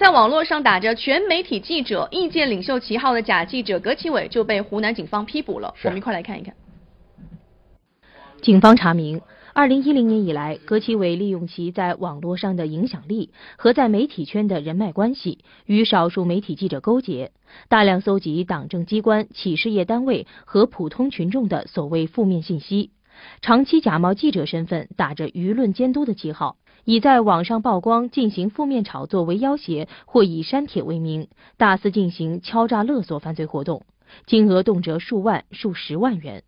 在网络上打着全媒体记者、意见领袖旗号的假记者葛启伟就被湖南警方批捕了。我们一块来看一看。警方查明，二零一零年以来，葛启伟利用其在网络上的影响力和在媒体圈的人脉关系，与少数媒体记者勾结，大量搜集党政机关、企事业单位和普通群众的所谓负面信息。长期假冒记者身份，打着舆论监督的旗号，以在网上曝光、进行负面炒作为要挟，或以删帖为名，大肆进行敲诈勒索犯罪活动，金额动辄数万、数十万元。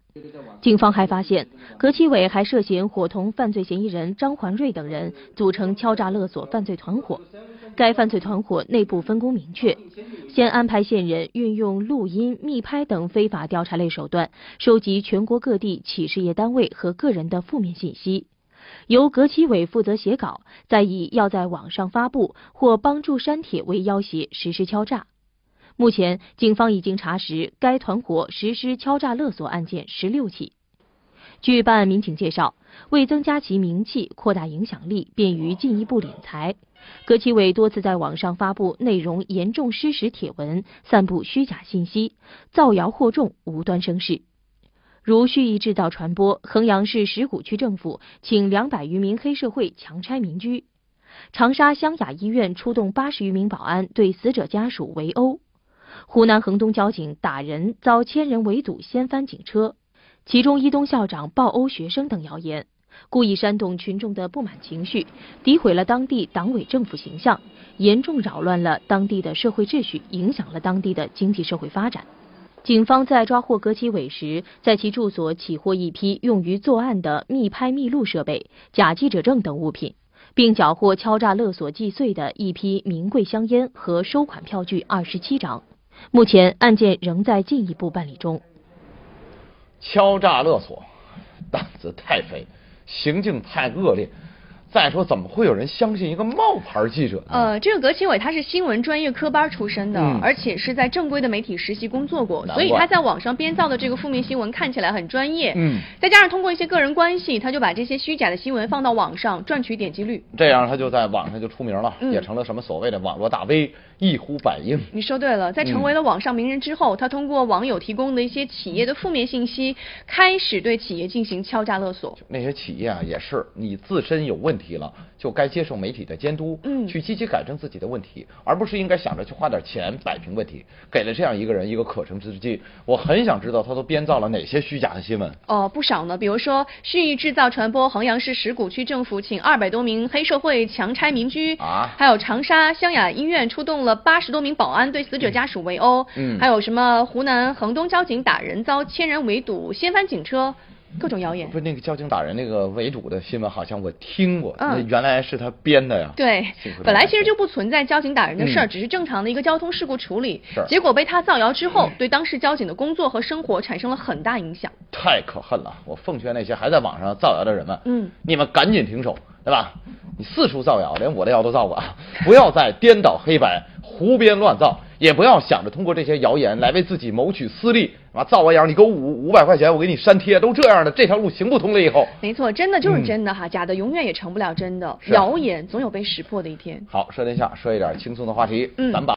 警方还发现，葛启伟还涉嫌伙同犯罪嫌疑人张环瑞等人组成敲诈勒索犯罪团伙。该犯罪团伙内部分工明确，先安排线人运用录音、密拍等非法调查类手段，收集全国各地企事业单位和个人的负面信息，由葛启伟负责写稿，再以要在网上发布或帮助删帖为要挟实施敲诈。目前，警方已经查实该团伙实施敲诈勒索案件十六起。据办案民警介绍，为增加其名气、扩大影响力，便于进一步敛财，葛启伟多次在网上发布内容严重失实帖文，散布虚假信息，造谣惑众，无端生事。如蓄意制造传播衡阳市石鼓区政府请两百余名黑社会强拆民居；长沙湘雅医院出动八十余名保安对死者家属围殴。湖南衡东交警打人遭千人围堵，掀翻警车；其中一东校长暴殴学生等谣言，故意煽动群众的不满情绪，诋毁了当地党委政府形象，严重扰乱了当地的社会秩序，影响了当地的经济社会发展。警方在抓获葛启伟时，在其住所起获一批用于作案的密拍密录设备、假记者证等物品，并缴获敲诈勒索既遂的一批名贵香烟和收款票据二十七张。目前案件仍在进一步办理中。敲诈勒索，胆子太肥，行径太恶劣。再说，怎么会有人相信一个冒牌记者呢？呃，这个葛启伟他是新闻专业科班出身的，嗯而且是在正规的媒体实习工作过，难所以他在网上编造的这个负面新闻看起来很专业。嗯，再加上通过一些个人关系，他就把这些虚假的新闻放到网上赚取点击率。这样他就在网上就出名了，嗯也成了什么所谓的网络大 V，一呼百应。你说对了，在成为了网上名人之后，他通过网友提供的一些企业的负面信息，开始对企业进行敲诈勒索。那些企业啊，也是你自身有问题了，就该接受媒体的监督，嗯去积极改正自己的问题，而不是应该想着去花点钱摆平问题。给了这样一个人一个可乘之机，我很想知道他都编造了哪些虚假的新闻。哦，不少呢。比如说，蓄意制造传播衡阳市石鼓区政府请二百多名黑社会强拆民居啊还有长沙湘雅医院出动了八十多名保安对死者家属围殴，嗯还有什么湖南衡东交警打人遭千人围堵，掀翻警车，各种谣言不。是那个交警打人那个围堵的新闻，好像我听过，嗯那原来是他编的呀。对，本来其实就不存在交警打人的事儿，嗯只是正常的一个交通事故处理是。结果被他造谣之后，对当时交警的工作和生活产生了很大影响。太可恨了！我奉劝那些还在网上造谣的人们，嗯，你们赶紧停手，对吧？你四处造谣，连我的谣都造过啊！不要再颠倒黑白、胡编乱造，也不要想着通过这些谣言来为自己谋取私利啊！造完谣，你给我五五百块钱，我给你删帖，都这样的，这条路行不通了以后。没错，真的就是嗯真的哈，假的永远也成不了真的，啊谣言总有被识破的一天。好，说天下，说一点轻松的话题，嗯咱把。